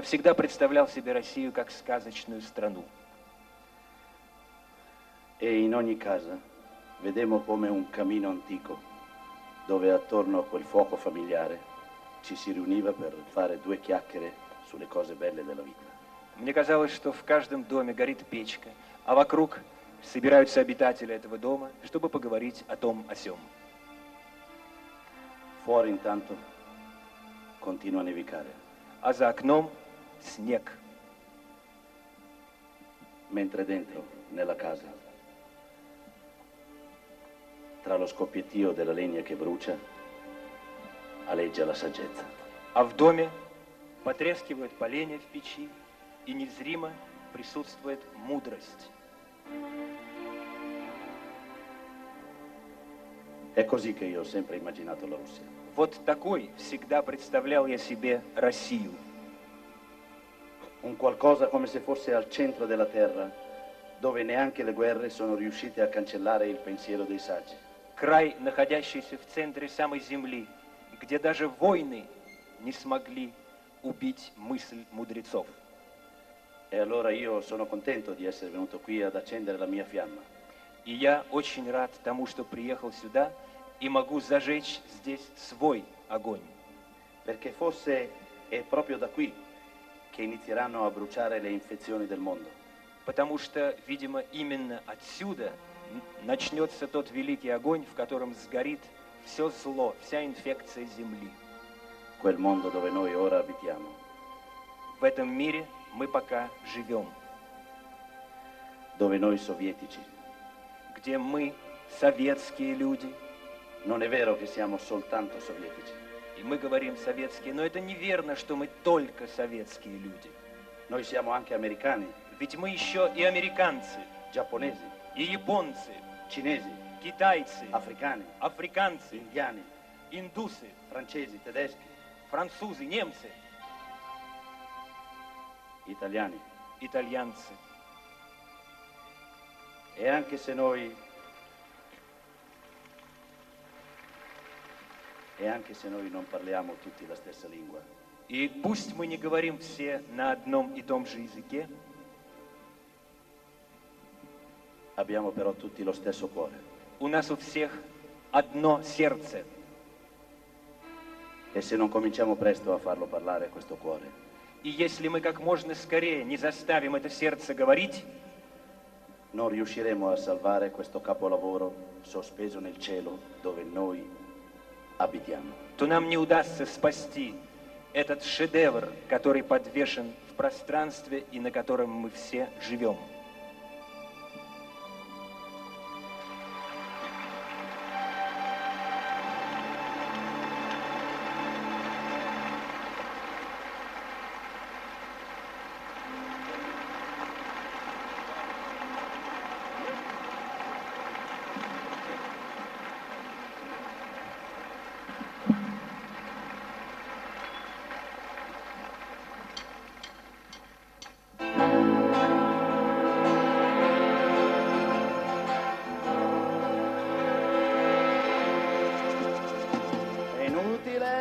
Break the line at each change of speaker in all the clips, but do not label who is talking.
Я всегда представлял себе Россию как сказочную страну.
E in ogni casa vedemmo come un cammino antico, dove attorno a quel fuoco familiare ci si riuniva per fare due chiacchiere sulle cose belle della vita.
Мне казалось, что в каждом доме горит печка, а вокруг собираются обитатели этого дома, чтобы поговорить о том о сём.
Fuori intanto continua a nevicare,
А за окном снег.
mentre dentro, nella casa, tra lo scoppiettio della legna che brucia, aleggia la saggezza.
А в доме потрескивают поленья в печи, и незримо присутствует мудрость.
È così che io ho sempre immaginato la Russia.
Вот такой всегда представлял я себе Россию.
Un qualcosa come se fosse al centro della terra, dove neanche le guerre sono riuscite a cancellare il pensiero dei saggi.
Край, находящийся в центре самой земли, где даже войны не смогли убить мысль мудрецов.
E allora io sono contento di essere venuto qui ad accendere la mia fiamma.
И я очень рад тому, что приехал сюда и могу зажечь здесь свой огонь.
Perché forse è proprio da qui che inizieranno a bruciare le infezioni del mondo.
Потому что, видимо, именно отсюда начнется тот великий огонь, в котором сгорит все зло, вся инфекция Земли.
Quel mondo dove noi ora abitiamo.
В этом мире мы пока живем,
Dove noi sovietici.
где мы советские люди,
Non è vero che siamo soltanto sovietici.
И мы говорим советские, но это неверно, что мы только советские люди.
Noi siamo anche americani,
Ведь мы еще и американцы,
giapponesi,
и японцы,
cinesi,
китайцы,
africani,
африканцы,
indiani,
индусы,
francesi, tedeschi,
французы, немцы,
italiani.
итальянцы.
E anche se noi e anche se noi non parliamo tutti la stessa lingua,
И пусть мы не говорим все на одном и том же языке,
abbiamo però tutti lo stesso cuore.
у нас у всех одно сердце.
E se non cominciamo presto a farlo parlare questo cuore,
И если мы как можно скорее не заставим это сердце говорить,
non riusciremo a salvare questo capolavoro sospeso nel cielo dove noi abitiamo.
то нам не удастся спасти этот шедевр, который подвешен в пространстве и на котором мы все живем.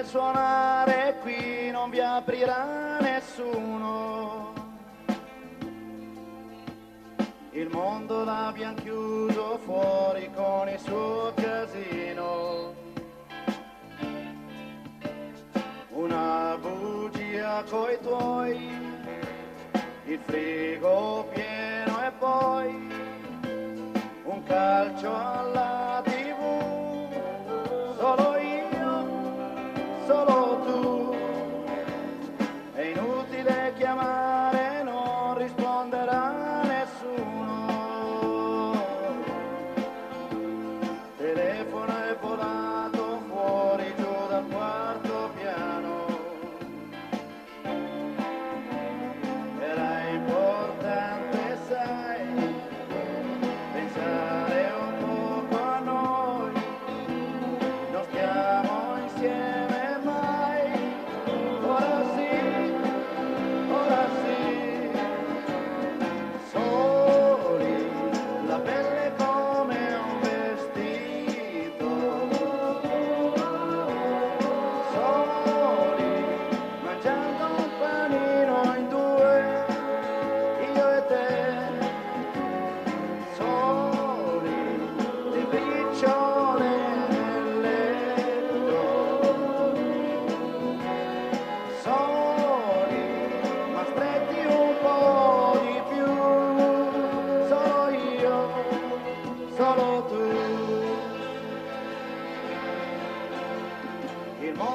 Suonare qui, non vi aprirà nessuno. Il mondo l'abbiamo chiuso fuori con il suo casino. Una bugia coi tuoi, il frigo pieno e poi un calcio alla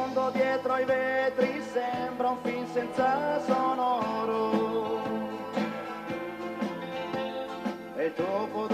mondo dietro ai vetri sembra un film senza sonoro. E dopo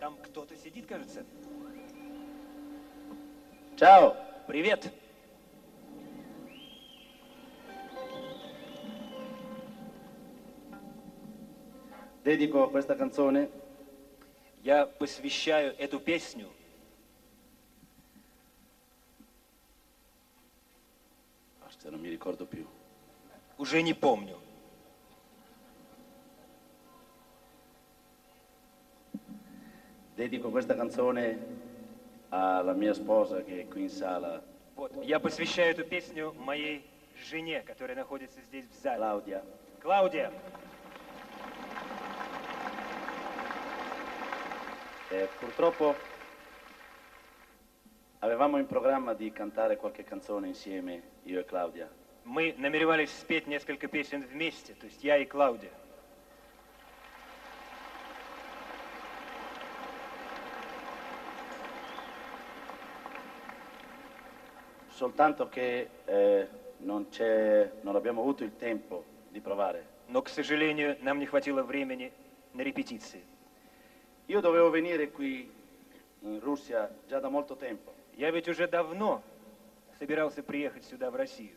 Там кто-то сидит, кажется.
Ciao,
Привет.
dedico questa canzone
Я посвящаю эту песню
non mi ricordo più.
уже не помню.
Dedico questa canzone alla mia sposa che è qui in sala,
Вот, я посвящаю эту песню моей жене, которая находится здесь в зале.
Claudia.
Клаудия,
Eh, purtroppo avevamo in programma di cantare qualche canzone insieme, io e Claudia.
мы намеревались спеть несколько песен вместе, то есть я и Клаудия.
Soltanto che eh, non, c'è- non abbiamo avuto il tempo di provare.
Но, к сожалению, нам не хватило времени на репетиции.
Io dovevo venire qui in Russia già da molto tempo,
Я ведь уже давно собирался приехать сюда, в Россию.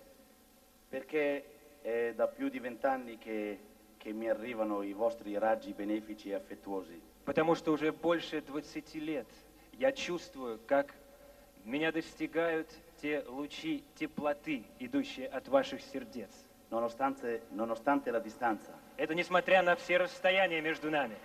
perché è da più di vent'anni che, che mi arrivano i vostri raggi benefici e affettuosi.
Потому что уже больше 20 lет я чувствую, как меня достигают те лучи теплоты, идущие от ваших сердец.
Nonostante, nonostante la distanza.
Это несмотря на все расстояния между нами.